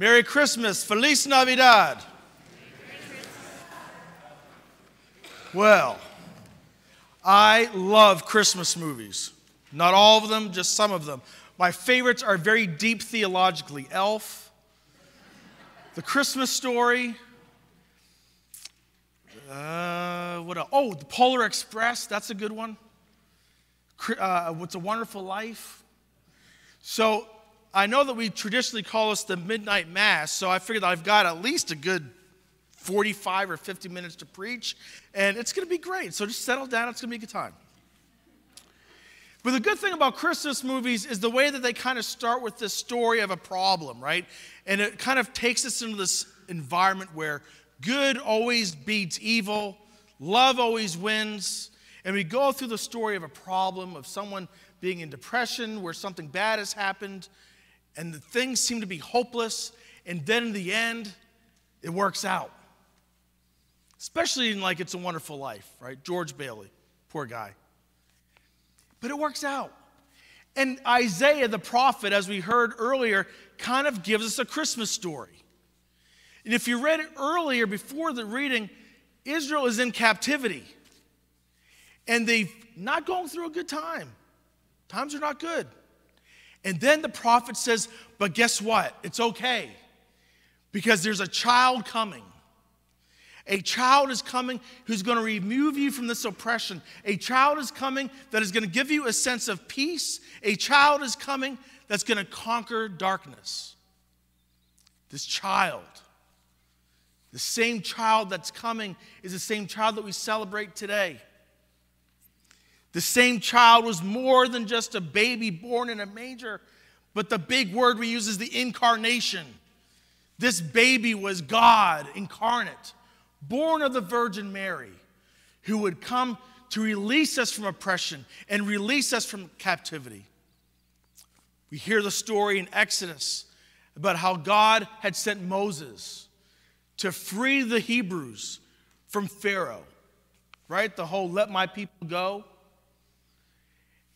Merry Christmas. Feliz Navidad. Well, I love Christmas movies. Not all of them, just some of them. My favorites are very deep theologically Elf, The Christmas Story. Uh, what else? Oh, The Polar Express. That's a good one. Uh, What's a Wonderful Life. So I know that we traditionally call this the midnight mass, so I figured I've got at least a good 45 or 50 minutes to preach, and it's going to be great. So just settle down, it's going to be a good time. But the good thing about Christmas movies is the way that they kind of start with this story of a problem, right? And it kind of takes us into this environment where good always beats evil, love always wins. And we go through the story of a problem, of someone being in depression, where something bad has happened, and the things seem to be hopeless, and then in the end, it works out. Especially in like It's a Wonderful Life, right? George Bailey, poor guy. But it works out. And Isaiah the prophet, as we heard earlier, kind of gives us a Christmas story. And if you read it earlier before the reading, Israel is in captivity. And they've not going through a good time. Times are not good. And then the prophet says, But guess what? It's okay because there's a child coming. A child is coming who's going to remove you from this oppression. A child is coming that is going to give you a sense of peace. A child is coming that's going to conquer darkness. This child, the same child that's coming, is the same child that we celebrate today. The same child was more than just a baby born in a manger, but the big word we use is the incarnation. This baby was God incarnate, born of the Virgin Mary, who would come to release us from oppression and release us from captivity. We hear the story in Exodus about how God had sent Moses to free the Hebrews from Pharaoh, right? The whole let my people go.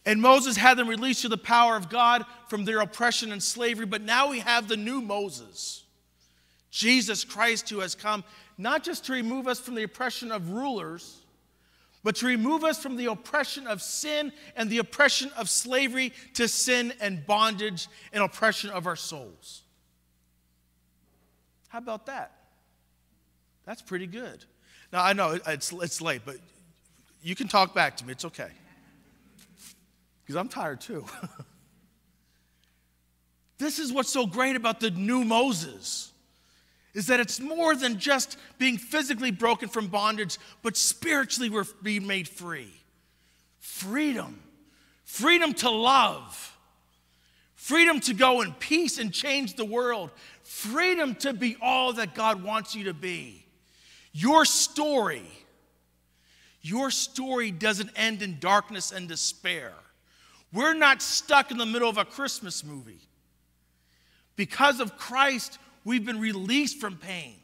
And Moses had them released through the power of God from their oppression and slavery. But now we have the new Moses, Jesus Christ, who has come not just to remove us from the oppression of rulers, but to remove us from the oppression of sin and the oppression of slavery to sin and bondage and oppression of our souls. How about that? That's pretty good. Now, I know it's, it's late, but you can talk back to me. It's okay because I'm tired too. this is what's so great about the new Moses is that it's more than just being physically broken from bondage, but spiritually we're being made free. Freedom. Freedom to love. Freedom to go in peace and change the world. Freedom to be all that God wants you to be. Your story, your story doesn't end in darkness and despair. We're not stuck in the middle of a Christmas movie. Because of Christ, we've been released from pain.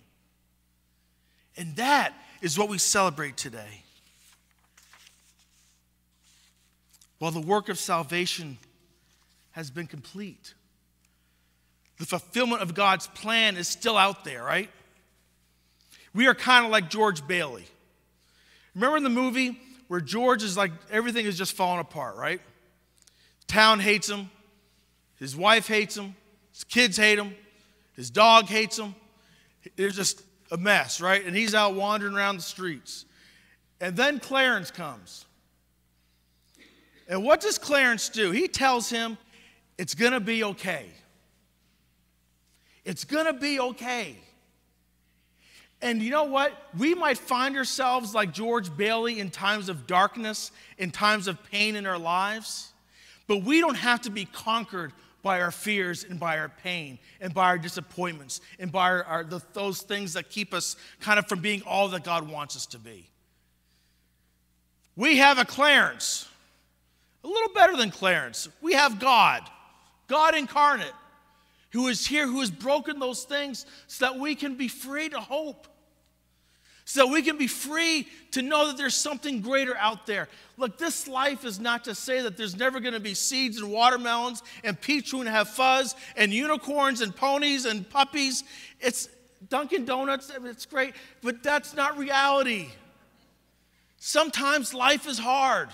And that is what we celebrate today. Well, the work of salvation has been complete. The fulfillment of God's plan is still out there, right? We are kind of like George Bailey. Remember in the movie where George is like, everything is just falling apart, right? Town hates him. His wife hates him. His kids hate him. His dog hates him. There's just a mess, right? And he's out wandering around the streets. And then Clarence comes. And what does Clarence do? He tells him it's going to be okay. It's going to be okay. And you know what? We might find ourselves like George Bailey in times of darkness, in times of pain in our lives. But we don't have to be conquered by our fears and by our pain and by our disappointments and by our, our, the, those things that keep us kind of from being all that God wants us to be. We have a Clarence, a little better than Clarence. We have God, God incarnate, who is here, who has broken those things so that we can be free to hope, so we can be free to know that there's something greater out there. Look, this life is not to say that there's never going to be seeds and watermelons and peach and have fuzz and unicorns and ponies and puppies. It's Dunkin' Donuts, it's great, but that's not reality. Sometimes life is hard.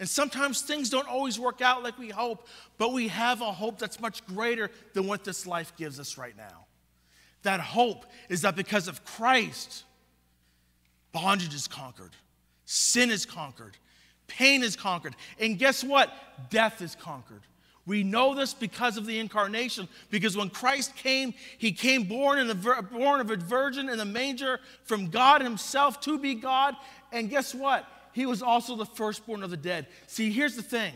And sometimes things don't always work out like we hope, but we have a hope that's much greater than what this life gives us right now. That hope is that because of Christ, bondage is conquered, sin is conquered, pain is conquered, and guess what? Death is conquered. We know this because of the incarnation, because when Christ came, he came born, in the, born of a virgin in the manger from God himself to be God. And guess what? He was also the firstborn of the dead. See, here's the thing.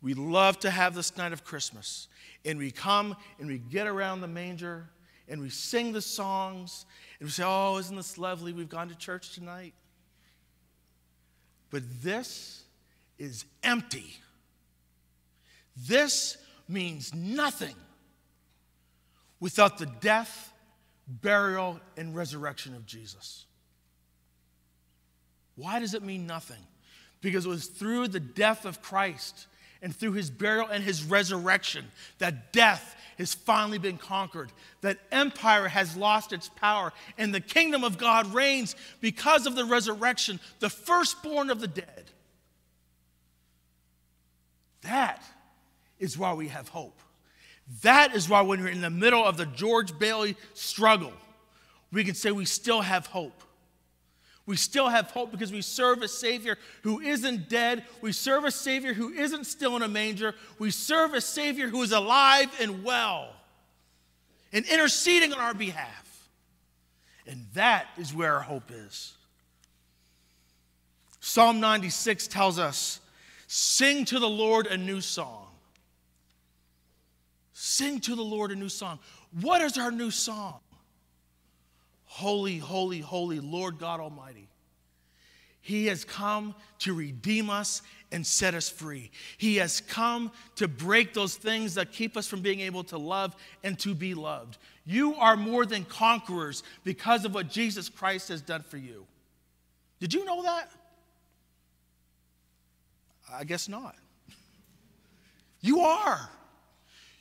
We love to have this night of Christmas, and we come and we get around the manger and we sing the songs and we say, Oh, isn't this lovely? We've gone to church tonight. But this is empty. This means nothing without the death, burial, and resurrection of Jesus. Why does it mean nothing? Because it was through the death of Christ and through his burial and his resurrection that death has finally been conquered, that empire has lost its power, and the kingdom of God reigns because of the resurrection, the firstborn of the dead. That is why we have hope. That is why, when we're in the middle of the George Bailey struggle, we can say we still have hope. We still have hope because we serve a Savior who isn't dead. We serve a Savior who isn't still in a manger. We serve a Savior who is alive and well and interceding on our behalf. And that is where our hope is. Psalm 96 tells us sing to the Lord a new song. Sing to the Lord a new song. What is our new song? Holy, holy, holy Lord God Almighty. He has come to redeem us and set us free. He has come to break those things that keep us from being able to love and to be loved. You are more than conquerors because of what Jesus Christ has done for you. Did you know that? I guess not. You are.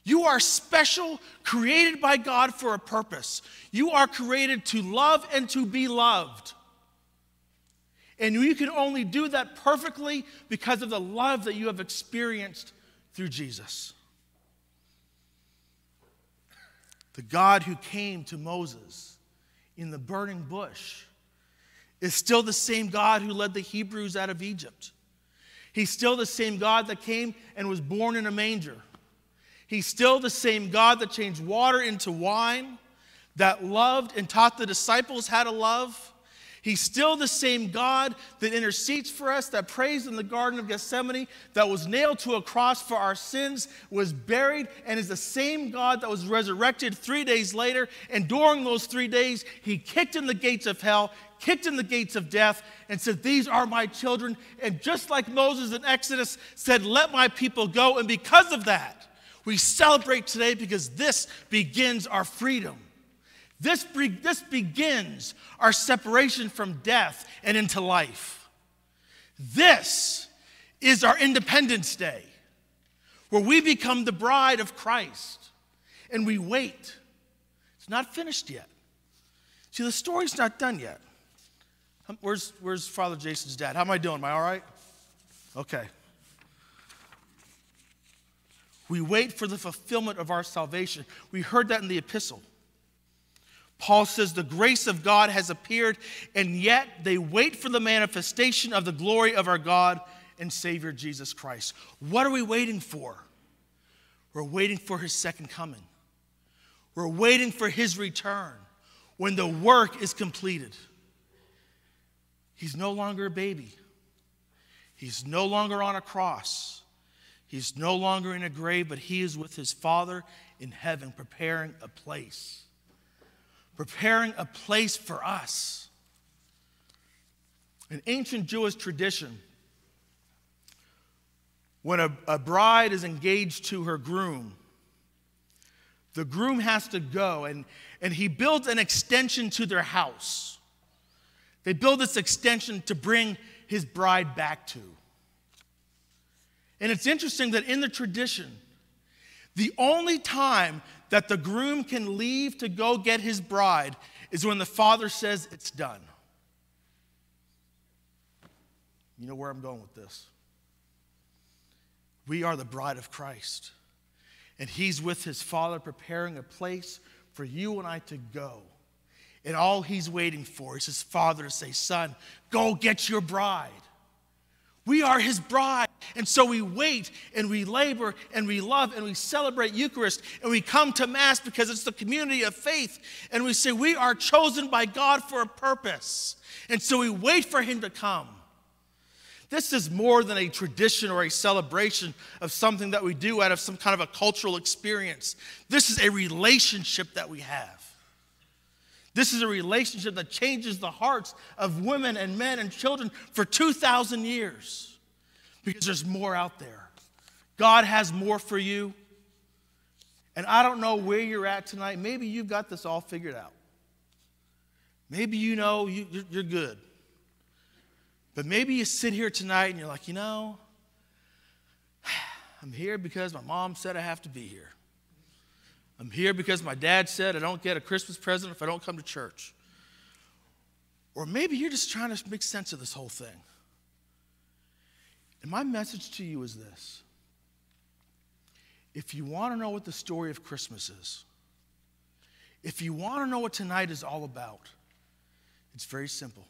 You are special, created by God for a purpose. You are created to love and to be loved. And you can only do that perfectly because of the love that you have experienced through Jesus. The God who came to Moses in the burning bush is still the same God who led the Hebrews out of Egypt. He's still the same God that came and was born in a manger. He's still the same God that changed water into wine, that loved and taught the disciples how to love. He's still the same God that intercedes for us, that prays in the Garden of Gethsemane, that was nailed to a cross for our sins, was buried, and is the same God that was resurrected three days later. And during those three days, he kicked in the gates of hell, kicked in the gates of death, and said, These are my children. And just like Moses in Exodus said, Let my people go. And because of that, we celebrate today because this begins our freedom. This, this begins our separation from death and into life. This is our Independence Day, where we become the bride of Christ and we wait. It's not finished yet. See, the story's not done yet. Where's, where's Father Jason's dad? How am I doing? Am I all right? Okay. We wait for the fulfillment of our salvation. We heard that in the epistle. Paul says the grace of God has appeared, and yet they wait for the manifestation of the glory of our God and Savior Jesus Christ. What are we waiting for? We're waiting for his second coming. We're waiting for his return when the work is completed. He's no longer a baby, he's no longer on a cross. He's no longer in a grave, but he is with his Father in heaven, preparing a place. Preparing a place for us. In ancient Jewish tradition, when a, a bride is engaged to her groom, the groom has to go and, and he builds an extension to their house. They build this extension to bring his bride back to. And it's interesting that in the tradition, the only time that the groom can leave to go get his bride is when the father says it's done. You know where I'm going with this. We are the bride of Christ, and he's with his father preparing a place for you and I to go. And all he's waiting for is his father to say, Son, go get your bride. We are his bride. And so we wait and we labor and we love and we celebrate Eucharist and we come to Mass because it's the community of faith. And we say, We are chosen by God for a purpose. And so we wait for him to come. This is more than a tradition or a celebration of something that we do out of some kind of a cultural experience. This is a relationship that we have. This is a relationship that changes the hearts of women and men and children for 2,000 years because there's more out there. God has more for you. And I don't know where you're at tonight. Maybe you've got this all figured out. Maybe you know you, are good. But maybe you sit here tonight and you're like, you know, I'm here because my mom said I have to be here. I'm here because my dad said I don't get a Christmas present if I don't come to church. Or maybe you're just trying to make sense of this whole thing. And my message to you is this if you want to know what the story of Christmas is, if you want to know what tonight is all about, it's very simple.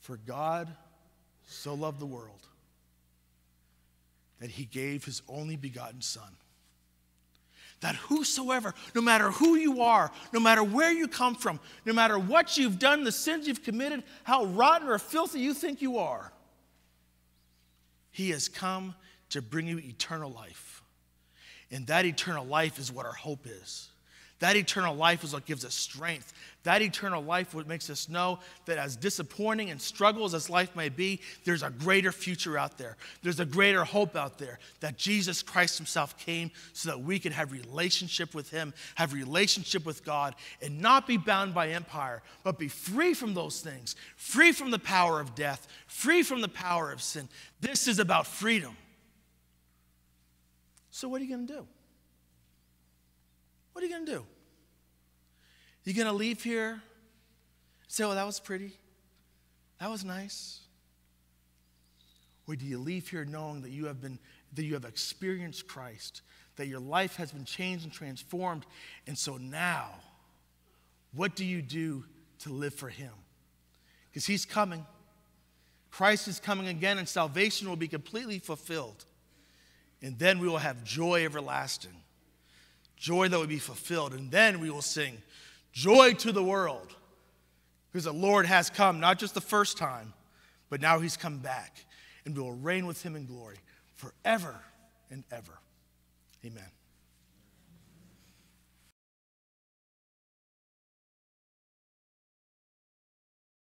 For God so loved the world that he gave his only begotten Son that whosoever, no matter who you are, no matter where you come from, no matter what you've done, the sins you've committed, how rotten or filthy you think you are, he has come to bring you eternal life. And that eternal life is what our hope is. That eternal life is what gives us strength. That eternal life what makes us know that as disappointing and struggles as life may be, there's a greater future out there. There's a greater hope out there that Jesus Christ himself came so that we could have relationship with him, have relationship with God and not be bound by empire, but be free from those things, free from the power of death, free from the power of sin. This is about freedom. So what are you going to do? What are you going to do? You going to leave here say, well, that was pretty. That was nice. Or do you leave here knowing that you have been, that you have experienced Christ, that your life has been changed and transformed, and so now, what do you do to live for Him? Because He's coming. Christ is coming again, and salvation will be completely fulfilled. And then we will have joy everlasting joy that will be fulfilled. And then we will sing, Joy to the world. Because the Lord has come, not just the first time, but now he's come back. And we will reign with him in glory forever and ever. Amen.